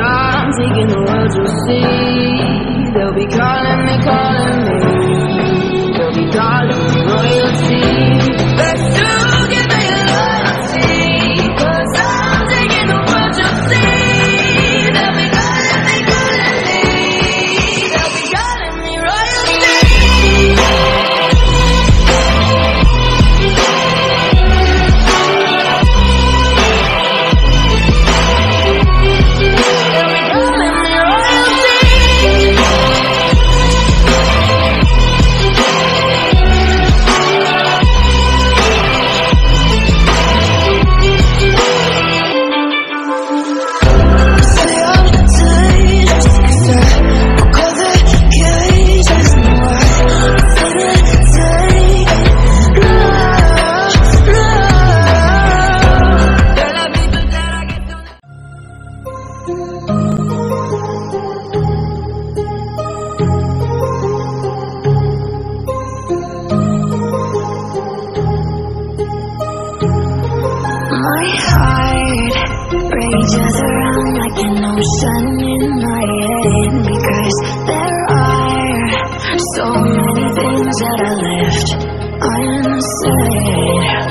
I'm taking the world, to see. They'll be calling me, calling me. Rages around like an ocean in my head because there are so many things that I left unsaid.